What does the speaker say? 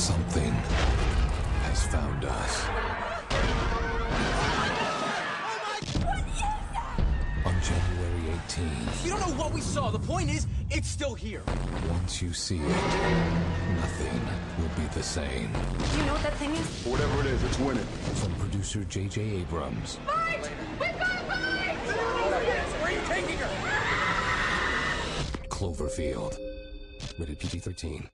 Something has found us. On January 18th, You don't know what we saw. The point is, it's still here. once you see it, nothing will be the same. Do you know what that thing is? Whatever it is, it's winning. From producer J.J. Abrams, Fight! We've got to fight! Where are you taking her? Cloverfield. Rated PG 13.